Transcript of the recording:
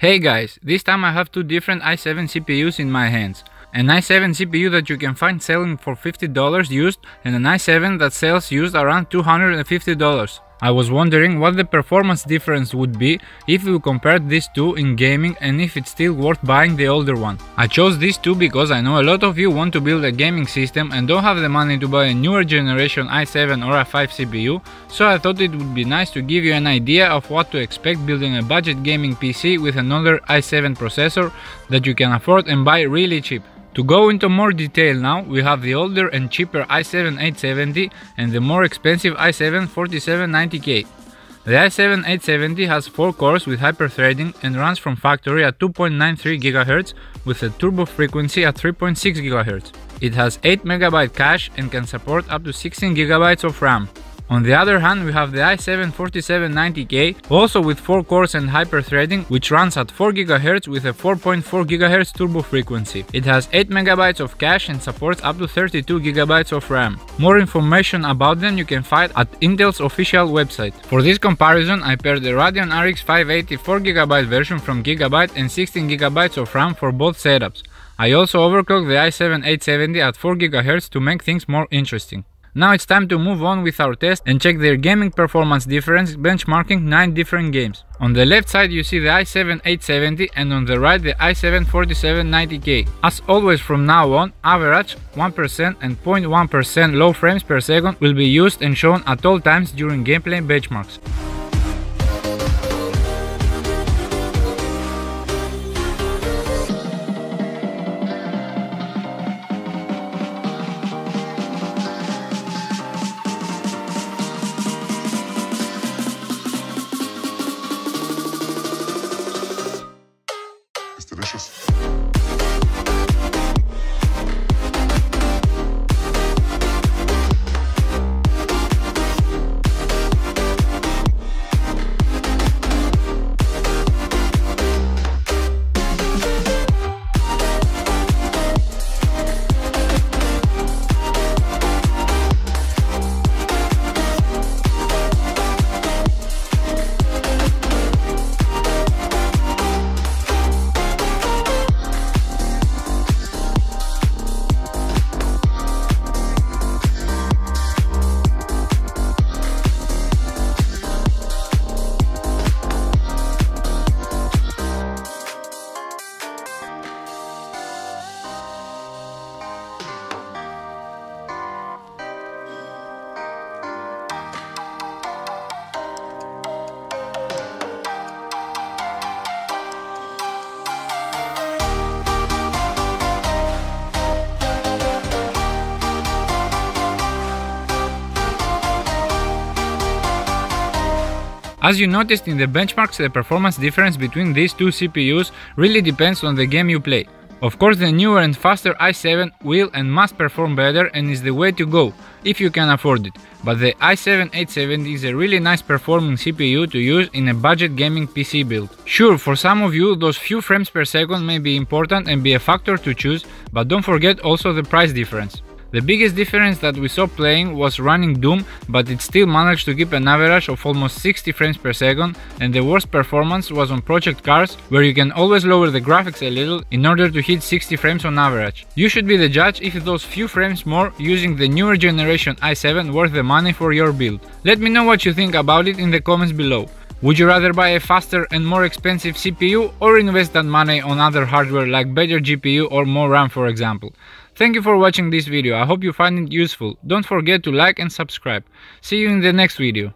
Hey guys, this time I have two different i7 CPUs in my hands. An i7 CPU that you can find selling for $50 used and an i7 that sells used around $250. I was wondering what the performance difference would be if we compared these two in gaming and if it's still worth buying the older one. I chose these two because I know a lot of you want to build a gaming system and don't have the money to buy a newer generation i7 or i5 CPU, so I thought it would be nice to give you an idea of what to expect building a budget gaming PC with another i7 processor that you can afford and buy really cheap. To go into more detail now, we have the older and cheaper i7-870 and the more expensive i7-4790K. The i7-870 has 4 cores with hyperthreading and runs from factory at 2.93 GHz with a turbo frequency at 3.6 GHz. It has 8MB cache and can support up to 16 GB of RAM. On the other hand, we have the i7-4790K, also with 4 cores and hyper-threading, which runs at 4 GHz with a 4.4 GHz turbo frequency. It has 8 MB of cache and supports up to 32 GB of RAM. More information about them you can find at Intel's official website. For this comparison, I paired the Radeon RX 580 4GB version from Gigabyte and 16 GB of RAM for both setups. I also overclocked the i7-870 at 4 GHz to make things more interesting. Now it's time to move on with our test and check their gaming performance difference benchmarking 9 different games. On the left side you see the i7-870 and on the right the i7-4790K. As always from now on, average, 1% and 0.1% low frames per second will be used and shown at all times during gameplay benchmarks. Delicious. As you noticed in the benchmarks, the performance difference between these two CPUs really depends on the game you play. Of course the newer and faster i7 will and must perform better and is the way to go, if you can afford it, but the i7-870 is a really nice performing CPU to use in a budget gaming PC build. Sure, for some of you those few frames per second may be important and be a factor to choose, but don't forget also the price difference. The biggest difference that we saw playing was running Doom, but it still managed to keep an average of almost 60 frames per second, and the worst performance was on Project Cars, where you can always lower the graphics a little in order to hit 60 frames on average. You should be the judge if those few frames more using the newer generation i7 worth the money for your build. Let me know what you think about it in the comments below. Would you rather buy a faster and more expensive CPU or invest that money on other hardware like better GPU or more RAM for example? Thank you for watching this video, I hope you find it useful. Don't forget to like and subscribe. See you in the next video.